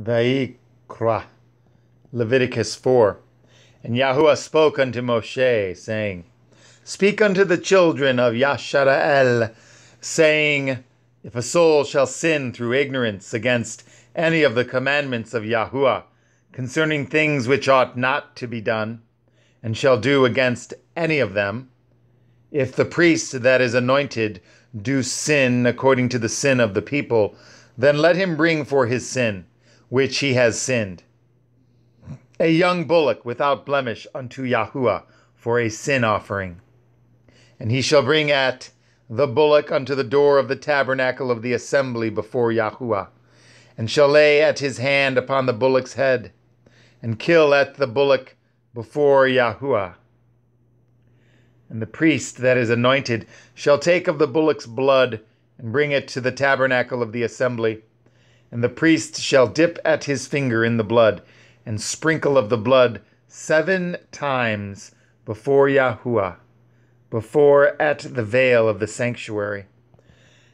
Vayikra, Leviticus 4. And Yahuwah spoke unto Moshe, saying, Speak unto the children of Yashara'el, saying, If a soul shall sin through ignorance against any of the commandments of Yahuwah, concerning things which ought not to be done, and shall do against any of them, if the priest that is anointed do sin according to the sin of the people, then let him bring for his sin, which he has sinned, a young bullock without blemish unto Yahuwah for a sin offering. And he shall bring at the bullock unto the door of the tabernacle of the assembly before Yahuwah, and shall lay at his hand upon the bullock's head, and kill at the bullock before Yahuwah. And the priest that is anointed shall take of the bullock's blood and bring it to the tabernacle of the assembly. And the priest shall dip at his finger in the blood, and sprinkle of the blood seven times before Yahuwah, before at the veil of the sanctuary.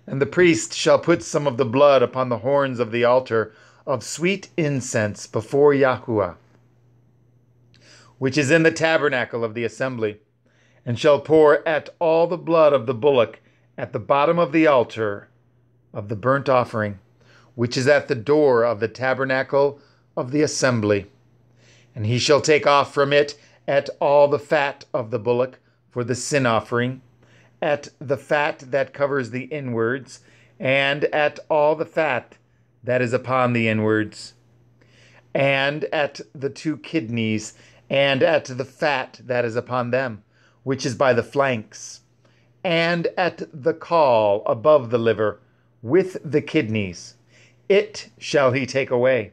And the priest shall put some of the blood upon the horns of the altar of sweet incense before Yahuwah, which is in the tabernacle of the assembly and shall pour at all the blood of the bullock at the bottom of the altar of the burnt offering, which is at the door of the tabernacle of the assembly. And he shall take off from it at all the fat of the bullock for the sin offering, at the fat that covers the inwards, and at all the fat that is upon the inwards, and at the two kidneys, and at the fat that is upon them which is by the flanks, and at the caul above the liver, with the kidneys. It shall he take away,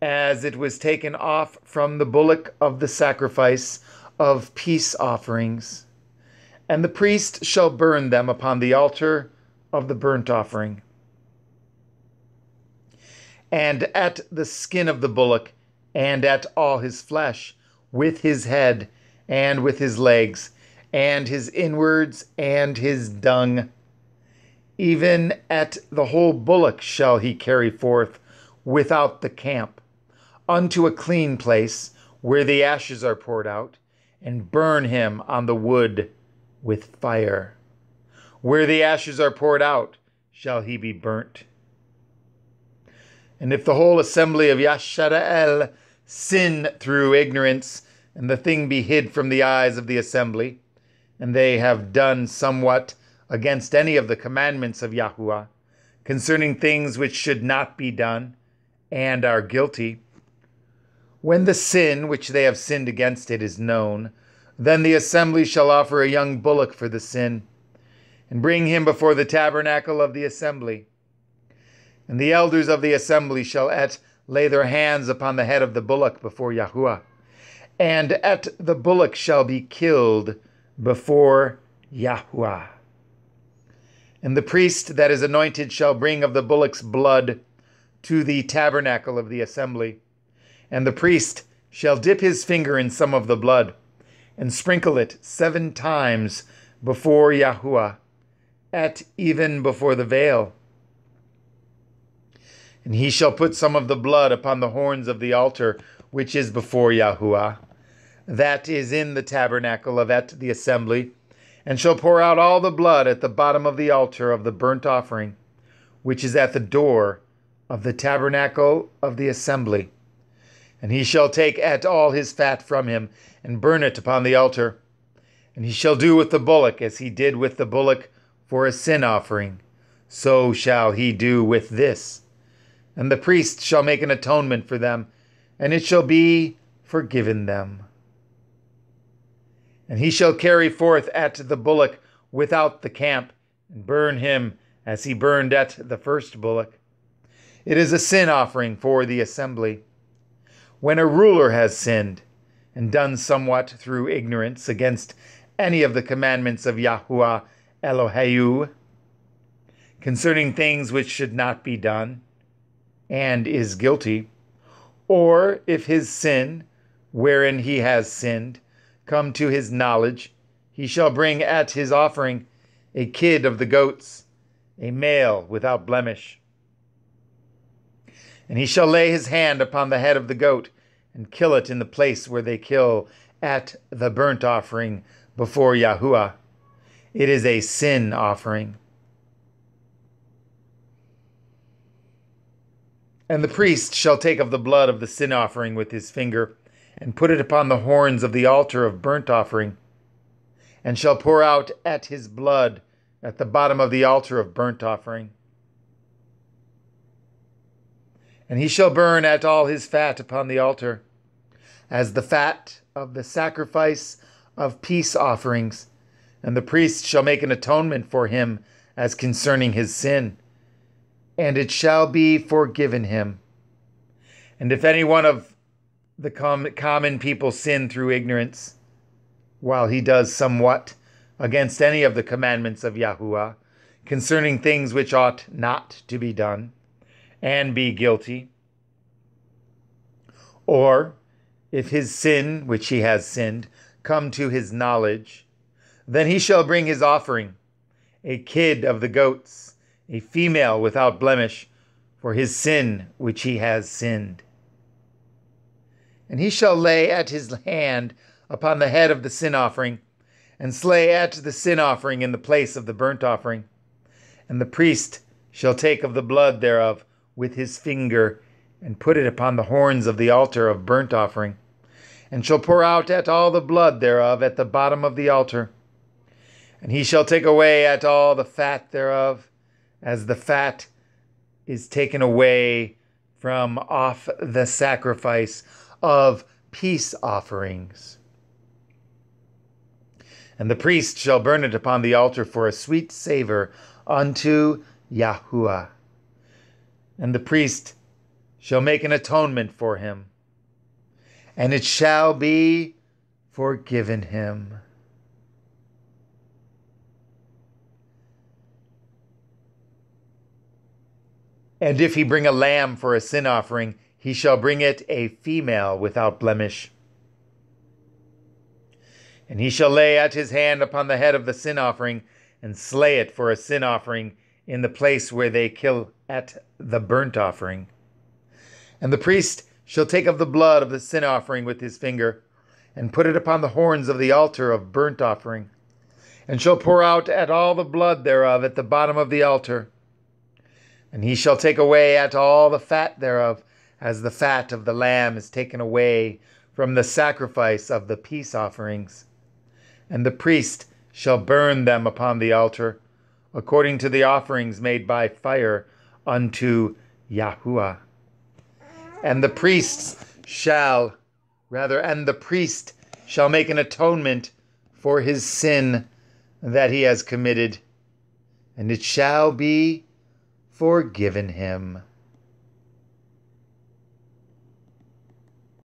as it was taken off from the bullock of the sacrifice of peace offerings. And the priest shall burn them upon the altar of the burnt offering. And at the skin of the bullock, and at all his flesh, with his head, and with his legs, and his inwards, and his dung. Even at the whole bullock shall he carry forth without the camp, unto a clean place where the ashes are poured out, and burn him on the wood with fire. Where the ashes are poured out shall he be burnt. And if the whole assembly of Yashara'el sin through ignorance, and the thing be hid from the eyes of the assembly, and they have done somewhat against any of the commandments of Yahuwah, concerning things which should not be done, and are guilty, when the sin which they have sinned against it is known, then the assembly shall offer a young bullock for the sin, and bring him before the tabernacle of the assembly. And the elders of the assembly shall at lay their hands upon the head of the bullock before Yahuwah and at the bullock shall be killed before Yahuwah. And the priest that is anointed shall bring of the bullock's blood to the tabernacle of the assembly. And the priest shall dip his finger in some of the blood, and sprinkle it seven times before Yahuwah, at even before the veil. And he shall put some of the blood upon the horns of the altar which is before Yahuwah that is in the tabernacle of at the assembly, and shall pour out all the blood at the bottom of the altar of the burnt offering, which is at the door of the tabernacle of the assembly. And he shall take at all his fat from him, and burn it upon the altar. And he shall do with the bullock as he did with the bullock for a sin offering, so shall he do with this. And the priest shall make an atonement for them, and it shall be forgiven them. And he shall carry forth at the bullock without the camp, and burn him as he burned at the first bullock. It is a sin offering for the assembly. When a ruler has sinned, and done somewhat through ignorance against any of the commandments of Yahuwah Eloheu, concerning things which should not be done, and is guilty, or if his sin, wherein he has sinned, come to his knowledge, he shall bring at his offering a kid of the goats, a male without blemish. And he shall lay his hand upon the head of the goat and kill it in the place where they kill at the burnt offering before Yahuwah. It is a sin offering. And the priest shall take of the blood of the sin offering with his finger, and put it upon the horns of the altar of burnt offering, and shall pour out at his blood at the bottom of the altar of burnt offering. And he shall burn at all his fat upon the altar, as the fat of the sacrifice of peace offerings, and the priest shall make an atonement for him as concerning his sin and it shall be forgiven him. And if any one of the com- common people sin through ignorance, while he does somewhat against any of the commandments of Yahuwah, concerning things which ought not to be done, and be guilty, or if his sin, which he has sinned, come to his knowledge, then he shall bring his offering, a kid of the goats, a female without blemish, for his sin which he has sinned. And he shall lay at his hand upon the head of the sin offering, and slay at the sin offering in the place of the burnt offering. And the priest shall take of the blood thereof with his finger, and put it upon the horns of the altar of burnt offering, and shall pour out at all the blood thereof at the bottom of the altar. And he shall take away at all the fat thereof, as the fat is taken away from off the sacrifice of peace offerings. And the priest shall burn it upon the altar for a sweet savor unto Yahuwah. And the priest shall make an atonement for him, and it shall be forgiven him. And if he bring a lamb for a sin offering, he shall bring it a female without blemish. And he shall lay at his hand upon the head of the sin offering, and slay it for a sin offering in the place where they kill at the burnt offering. And the priest shall take of the blood of the sin offering with his finger, and put it upon the horns of the altar of burnt offering, and shall pour out at all the blood thereof at the bottom of the altar and he shall take away at all the fat thereof, as the fat of the lamb is taken away from the sacrifice of the peace offerings. And the priest shall burn them upon the altar, according to the offerings made by fire unto Yahuwah. And the priests shall, rather, and the priest shall make an atonement for his sin that he has committed, and it shall be forgiven him.